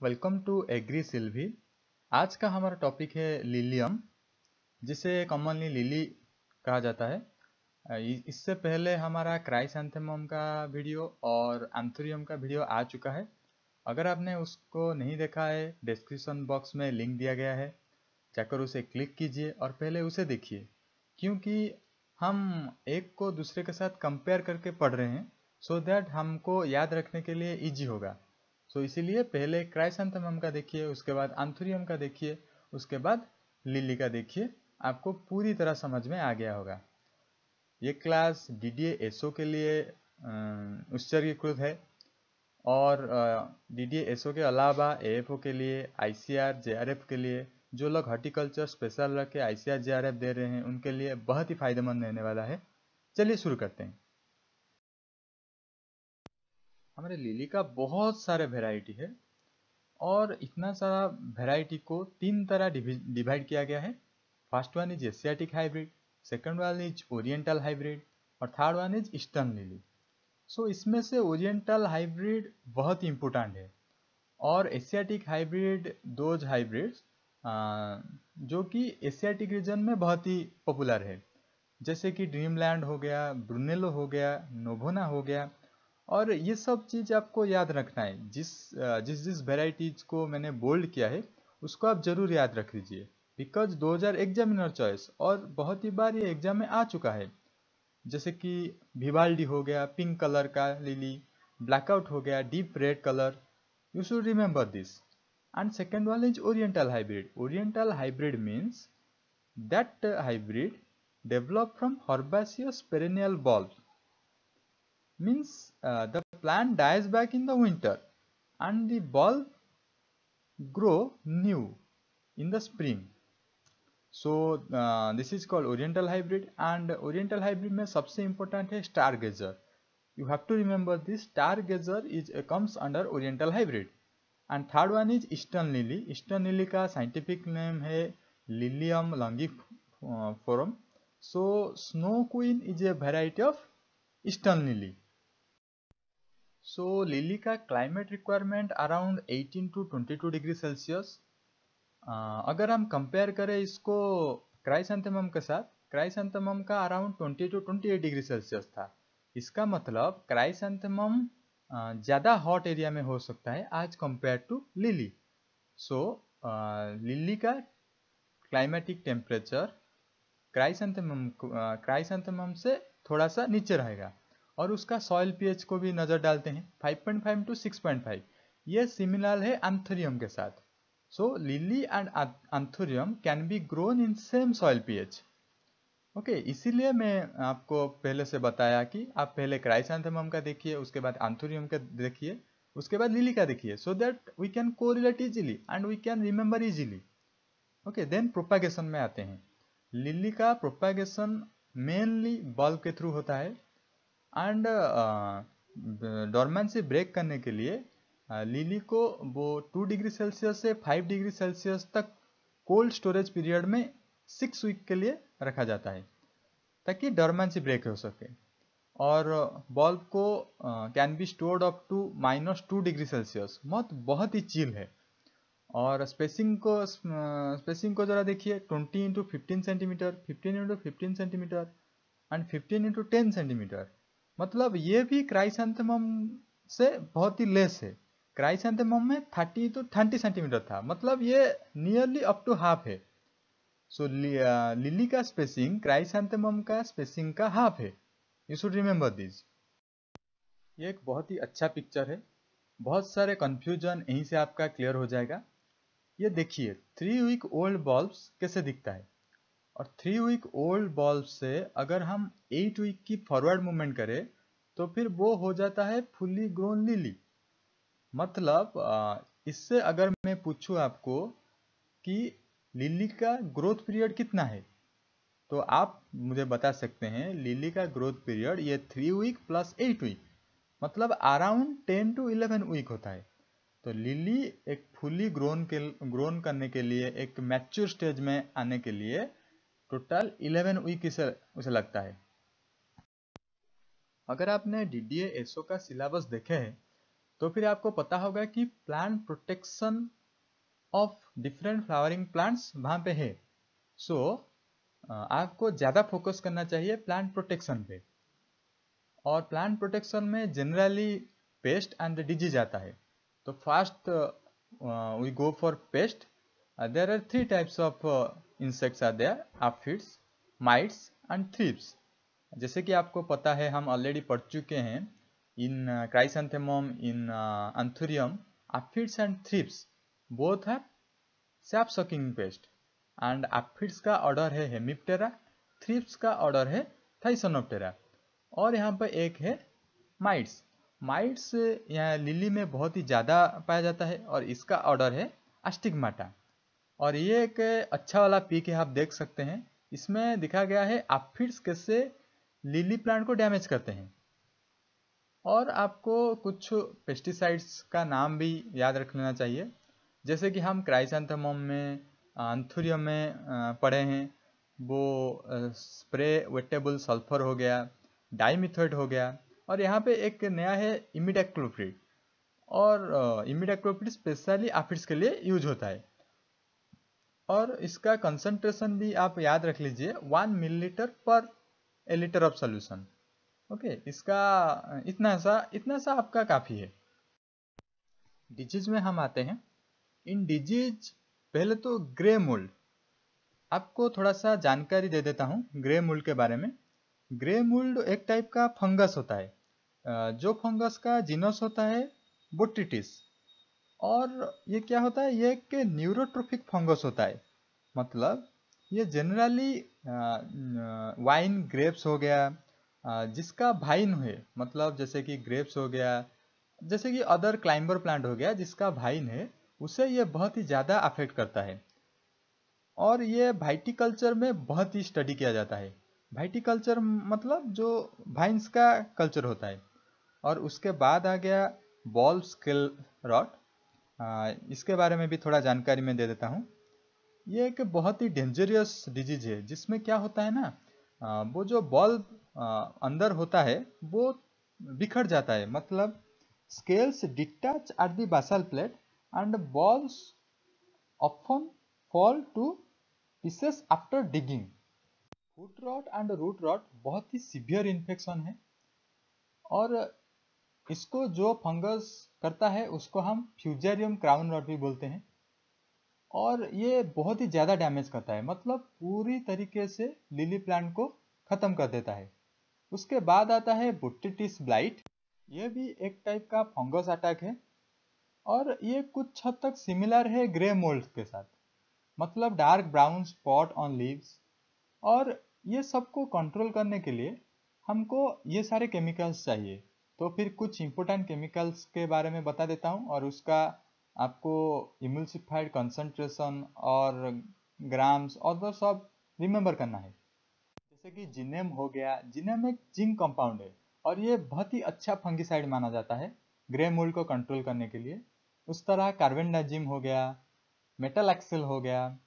Welcome to agree Silvi आज का हमारा टॉपिक है लिलियम जिसे कॉमनली लिली कहा जाता है। इससे पहले हमारा क्राइसैंथेमम का वीडियो और एंथोरियम का वीडियो आ चुका है। अगर आपने उसको नहीं देखा है डिस्क्रिप्शन बॉक्स में लिंक दिया गया है। जाकर उसे क्लिक कीजिए और पहले उसे देखिए। क्योंकि हम एक को दूसरे के साथ कंपेयर करके पढ़ रहे हैं सो so दैट हमको याद रखने के लिए ईजी होगा। सो इसीलिए पहले क्राइसैंथेमम का देखिए, उसके बाद आंथोरियम का देखिए, उसके बाद लिली का देखिए, आपको पूरी तरह समझ में आ गया होगा। ये क्लास डी डी एसओ के लिए उत्सर्गीकृत है। और डी डी एसओ के अलावा ए एफ़ ओ के लिए I C R J R F के लिए, जो लोग हॉर्टिकल्चर स्पेशल रख के I C R J R F दे रहे हैं, उनके लिए बहुत ही फ़ायदेमंद रहने वाला है। चलिए शुरू करते हैं। हमारे लिली का बहुत सारे वेराइटी है और इतना सारा वेराइटी को तीन तरह डिवाइड किया गया है। First one is Asiatic hybrid second one is oriental hybrid और third one is eastern lily so इसमें से ओरिएंटल हाइब्रिड बहुत इंपॉर्टेंट है और एशियाटिक हाइब्रिड दोज हाइब्रिड्स जो कि एशियाटिक रीजन में बहुत ही पॉपुलर है। जैसे कि ड्रीमलैंड हो गया ब्रुनेलो हो गया नोभोना हो गया और ये सब चीज़ आपको याद रखना है। जिस जिस जिस वेराइटीज को मैंने बोल्ड किया है, उसको आप ज़रूर याद रख लीजिए। बिकॉज़ दो हज़ार एग्जामिनर चॉइस और बहुत ही बार ये एग्ज़ाम में आ चुका है। जैसे कि भिवाल्डी हो गया पिंक कलर का लिली ब्लैकआउट हो गया deep red colour you should remember this and second one is oriental hybrid oriental hybrid means that hybrid develop from herbaceous perennial bulb means uh, the plant dies back in the winter and the bulb grow new in the spring so uh, this is called oriental hybrid and oriental hybrid में सबसे important है stargazer you have to remember this stargazer is uh, comes under oriental hybrid and third one is eastern lily eastern lily का scientific name है lilium longiforum so snow queen is a variety of eastern lily So lily का climate requirement around 18 to 22 degree Celsius अगर हम compare करें इसको chrysanthemum के साथ chrysanthemum का अराउंड 20 टू 28 डिग्री सेल्सियस था। इसका मतलब क्राइसेंथेमम ज़्यादा हॉट एरिया में हो सकता है आज compare to lily so lily का क्लाइमेटिक टेम्परेचर क्राइसेंथेमम क्राइसेंथेमम से थोड़ा सा नीचे रहेगा। और उसका सॉइल पीएच को भी नज़र डालते हैं 5.5 टू 6.5 ये सिमिलर है एंथोरियम के साथ. So lily and anthurium can be grown in same soil pH okay इसीलिए मैं आपको पहले से बताया कि आप पहले क्राइसैंथेमम का देखिए, उसके बाद एंथोरियम का देखिए, उसके बाद लिली का देखिए so that we can correlate easily and we can remember easily okay then propagation में आते हैं. लिली का प्रोपागेशन मेनली बल्ब के थ्रू होता है एंड डॉर्मेंट से ब्रेक करने के लिए लिली को वो टू डिग्री सेल्सियस से फाइव डिग्री सेल्सियस तक कोल्ड स्टोरेज पीरियड में सिक्स वीक के लिए रखा जाता है, ताकि डॉर्मेंसी ब्रेक हो सके। और बल्ब को can be stored up to minus two degree Celsius बहुत बहुत ही चिल है। और स्पेसिंग को स्पेसिंग को ज़रा देखिए twenty into fifteen centimetre fifteen into fifteen centimetre and fifteen into ten centimetre मतलब ये भी क्राइसेंथेमम से बहुत ही लेस है। क्राइसेंथेमम में थर्टी टू थर्टी सेंटीमीटर था। मतलब ये नियरली अप टू हाफ़ है। सो लिली का स्पेसिंग क्राइसेंथेमम का स्पेसिंग का हाफ़ है। यू शुड रिमेंबर दिस ये एक बहुत ही अच्छा पिक्चर है। बहुत सारे कंफ्यूजन यहीं से आपका क्लियर हो जाएगा। ये देखिए थ्री वीक ओल्ड बल्ब्स कैसे दिखता है? और थ्री वीक ओल्ड बल्ब से अगर हम एट वीक की फॉरवर्ड मूवमेंट करें तो फिर वो हो जाता है फुल्ली ग्रोन लिली। मतलब इससे अगर मैं पूछूँ आपको कि लिली का ग्रोथ पीरियड कितना है तो आप मुझे बता सकते हैं, लिली का ग्रोथ पीरियड ये three week plus eight week मतलब around ten to eleven week होता है। तो लिली एक फुली ग्रोन के, ग्रोन करने के लिए, एक मैच्योर स्टेज में आने के लिए टोटल इलेवन वीक इसे, उसे लगता है। अगर आपने डी डी एसओ का सिलेबस देखे है तो फिर आपको पता होगा कि plant protection of different flowering plants वहाँ पे है। सो so, आपको ज़्यादा फोकस करना चाहिए प्लांट प्रोटेक्शन पे। और प्लांट प्रोटेक्शन में जनरली पेस्ट एंड डिज़ीज़ आता है। तो first we go for pest there are three types of insects are there aphids mites and thrips जैसे कि आपको पता है, हम ऑलरेडी पढ़ चुके हैं in chrysanthemum in anthurium aphids and thrips both है sap sucking pest and aphids का ऑर्डर है हेमिप्टेरा थ्रिप्स का ऑर्डर है थाइसोनोप्टेरा और यहाँ पर एक है माइट्स माइट्स यहाँ लिली में बहुत ही ज़्यादा पाया जाता है और इसका ऑर्डर है अस्टिगमाटा और ये एक अच्छा वाला पीक है, आप देख सकते हैं। इसमें दिखा गया है एफिड्स कैसे लिली प्लांट को डैमेज करते हैं। और आपको कुछ पेस्टिसाइड्स का नाम भी याद रख लेना चाहिए। जैसे कि हम क्राइसेंथेमम में, अंथुरियम में पढ़े हैं। वो स्प्रे वेटेबल सल्फ़र हो गया डाइमिथोइड हो गया, और यहाँ पे एक नया है इमिडाक्लोप्रिड। और इमिडाक्लोप्रिड स्पेशली एफिड्स के लिए यूज़ होता है। और इसका कंसंट्रेशन भी आप याद रख लीजिए, one millilitre per a litre of solution okay इसका, इतना सा इतना सा आपका काफ़ी है। डिज़ीज़ में हम आते हैं। इन डिज़ीज़ पहले तो ग्रे मोल्ड आपको थोड़ा सा जानकारी दे देता हूँ ग्रे मोल्ड के बारे में। ग्रे मोल्ड एक टाइप का फंगस होता है। जो फंगस का जीनस होता है बोट्रिटिस और ये क्या होता है? ये एक न्यूरोट्रोफिक फंगस होता है। मतलब ये जनरली वाइन ग्रेप्स हो गया जिसका भाइन है मतलब जैसे कि ग्रेप्स हो गया, जैसे कि अदर क्लाइंबर प्लांट हो गया, जिसका भाइन है, उसे ये बहुत ही ज़्यादा अफेक्ट करता है। और ये वाइटिकल्चर में बहुत ही स्टडी किया जाता है। वाइटिकल्चर मतलब जो वाइन्स का कल्चर होता है। और उसके बाद आ गया बॉल स्किल रॉट इसके बारे में भी थोड़ा जानकारी मैं दे देता हूँ। ये एक बहुत ही डेंजरियस डिज़ीज़ है, जिसमें क्या होता है ना वो जो बॉल अंदर होता है, वो बिखर जाता है। मतलब scales detach at the basal plate and bulbs often fall to pieces after digging foot rot and root rot बहुत ही सिवियर इन्फेक्शन है। और इसको जो फंगस करता है, उसको हम फ्यूजेरियम क्राउन रॉट भी बोलते हैं। और ये बहुत ही ज़्यादा डैमेज करता है। मतलब पूरी तरीके से लिली प्लांट को ख़त्म कर देता है। उसके बाद आता है बुट्टिटिस ब्लाइट ये भी एक टाइप का फंगस अटैक है और ये कुछ हद तक सिमिलर है ग्रे मोल्ड के साथ। मतलब dark brown spot on leaves और ये सबको कंट्रोल करने के लिए हमको ये सारे केमिकल्स चाहिए। तो फिर कुछ इंपॉर्टेंट केमिकल्स के बारे में बता देता हूँ और उसका आपको इमल्सिफाइड कंसंट्रेशन और ग्राम्स और तो सब रिमेंबर करना है। जैसे कि जिनेम हो गया जिनेम एक जिंक कंपाउंड है और ये बहुत ही अच्छा फंगिसाइड माना जाता है ग्रे मोल्ड को कंट्रोल करने के लिए। उस तरह कार्बेंडाजिम हो गया मेटल एक्सेल हो गया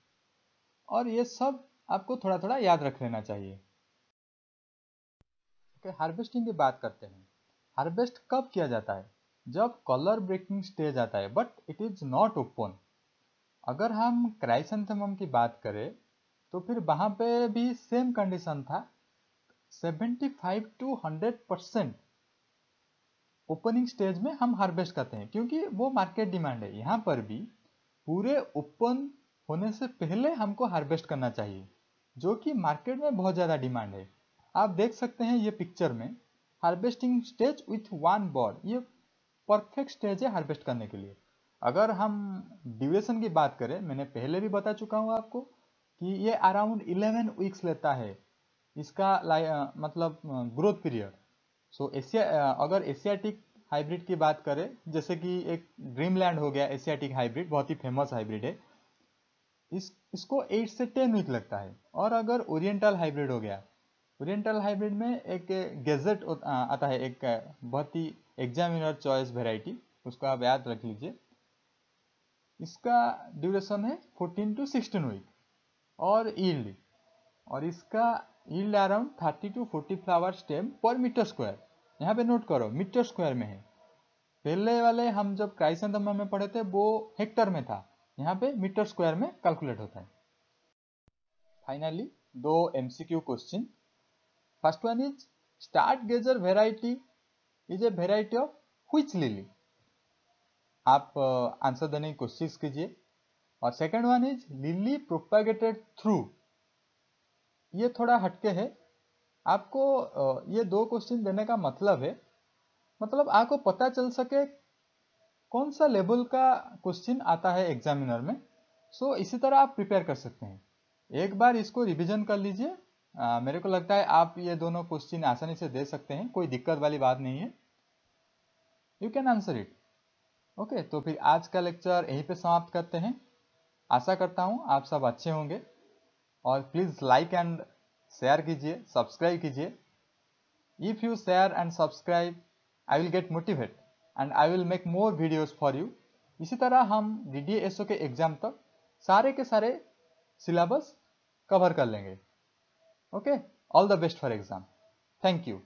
और ये सब आपको थोड़ा थोड़ा याद रख लेना चाहिए। Okay, हार्वेस्टिंग की बात करते हैं। हार्वेस्ट कब किया जाता है? जब कलर ब्रेकिंग स्टेज आता है but it is not open अगर हम क्राइसेंथेमम की बात करें तो फिर वहाँ पे भी सेम कंडीशन था। 75 टू 100 परसेंट ओपनिंग स्टेज में हम हार्वेस्ट करते हैं, क्योंकि वो मार्केट डिमांड है। यहाँ पर भी पूरे ओपन होने से पहले हमको हार्वेस्ट करना चाहिए, जो कि मार्केट में बहुत ज़्यादा डिमांड है। आप देख सकते हैं ये पिक्चर में harvesting stage with one board ये परफेक्ट स्टेज है हार्वेस्ट करने के लिए। अगर हम ड्यूरेशन की बात करें, मैंने पहले भी बता चुका हूँ आपको कि ये अराउंड 11 वीक्स लेता है। इसका मतलब ग्रोथ पीरियड सो एशिया अगर एशियाटिक हाइब्रिड की बात करें, जैसे कि एक ड्रीमलैंड हो गया एशियाटिक हाइब्रिड बहुत ही फ़ेमस हाइब्रिड है। इस, इसको एट से टेन वीक लगता है। और अगर ओरिएंटल हाइब्रिड हो गया ओरिएंटल हाइब्रिड में एक गेजेट आता है, एक बहुत ही एग्जामिनर चॉइस वेराइटी उसको आप याद रख लीजिए। इसका ड्यूरेशन है 14 टू 16 वीक और ईल्ड और इसका yield around 30 to 40 flower stem per metre square यहाँ पे नोट करो मीटर स्क्वायर में है। पहले वाले हम जब क्राइसेंथेमम में पढ़े थे, वो हेक्टर में था। यहाँ पे मीटर स्क्वायर में कैलकुलेट होता है। फाइनली दो MCQ question first one is start gazer variety is a variety of which lily आप आंसर देने की कोशिश कीजिए। और second one is lily propagated through ये थोड़ा हटके है। आपको ये दो क्वेश्चन देने का मतलब है। मतलब आपको पता चल सके कौन सा लेवल का क्वेश्चन आता है एग्जामिनर में। सो इसी तरह आप प्रिपेयर कर सकते हैं। एक बार इसको रिवीजन कर लीजिए। मेरे को लगता है आप ये दोनों क्वेश्चन आसानी से दे सकते हैं। कोई दिक्कत वाली बात नहीं है। You can answer it okay तो फिर आज का लेक्चर यहीं पे समाप्त करते हैं। आशा करता हूँ आप सब अच्छे होंगे। और प्लीज़ लाइक एंड शेयर कीजिए सब्सक्राइब कीजिए। If you share and subscribe I will get motivate and I will make more videos for you इसी तरह हम डी डी एस ओ के एग्ज़ाम तक सारे के सारे सिलेबस कवर कर लेंगे। Okay all the best for exam thank you